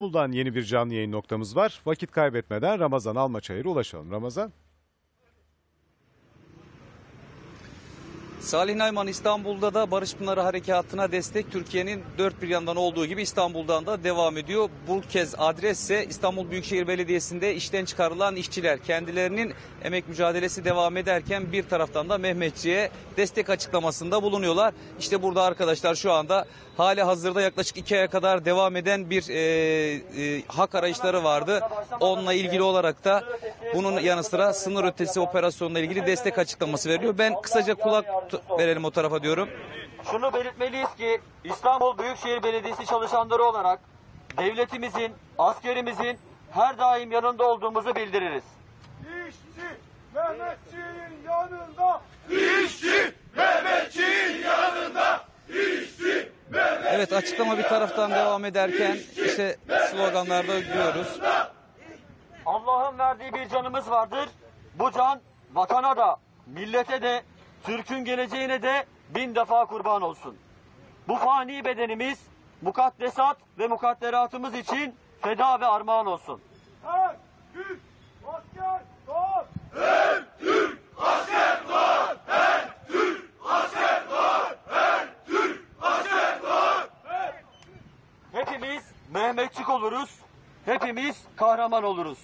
İstanbul'dan yeni bir canlı yayın noktamız var. Vakit kaybetmeden Ramazan Almaçayır'a ulaşalım. Ramazan. Salih Nayman İstanbul'da da Barış Pınarı Harekatı'na destek Türkiye'nin dört bir yandan olduğu gibi İstanbul'dan da devam ediyor. Bu kez adres ise İstanbul Büyükşehir Belediyesi'nde işten çıkarılan işçiler. Kendilerinin emek mücadelesi devam ederken bir taraftan da Mehmetçi'ye destek açıklamasında bulunuyorlar. İşte burada arkadaşlar şu anda hali hazırda yaklaşık iki aya kadar devam eden bir e, e, hak arayışları vardı. Onunla ilgili olarak da bunun yanı sıra sınır ötesi operasyonla ilgili destek açıklaması veriliyor. Ben kısaca kulak verelim o tarafa diyorum. Şunu belirtmeliyiz ki İstanbul Büyükşehir Belediyesi çalışanları olarak devletimizin, askerimizin her daim yanında olduğumuzu bildiririz. İşçi Mehmetçiğin yanında Evet açıklama bir taraftan devam ederken işte sloganlarda görüyoruz. Allah'ın verdiği bir canımız vardır. Bu can vatana da, millete de, Türk'ün geleceğine de bin defa kurban olsun. Bu fani bedenimiz mukaddesat ve mukadderatımız için feda ve armağan olsun. her Türk asker doğar. Hepimiz Mehmetçik oluruz. Hepimiz kahraman oluruz.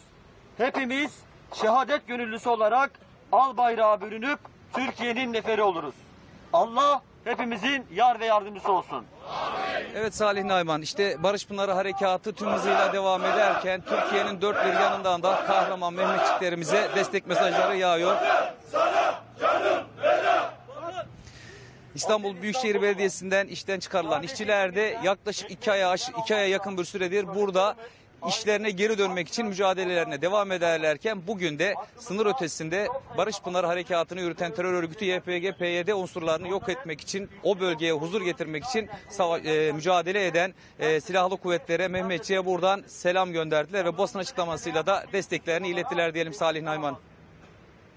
Hepimiz şehadet gönüllüsü olarak al bayrağı bürünüp Türkiye'nin neferi oluruz. Allah hepimizin yar ve yardımcısı olsun. Evet Salih Nayman işte Barış Pınarı Harekatı tüm hızıyla devam ederken Türkiye'nin dört bir yanından da kahraman Mehmetçiklerimize destek mesajları yağıyor. İstanbul Büyükşehir Belediyesi'nden işten çıkarılan işçiler de yaklaşık iki aya, iki aya yakın bir süredir burada işlerine geri dönmek için mücadelelerine devam ederlerken bugün de sınır ötesinde Barış Pınarı Harekatı'nı yürüten terör örgütü YPG, PYD unsurlarını yok etmek için o bölgeye huzur getirmek için e, mücadele eden e, silahlı kuvvetlere Mehmetçi'ye buradan selam gönderdiler ve basın açıklamasıyla da desteklerini ilettiler diyelim Salih Nayman.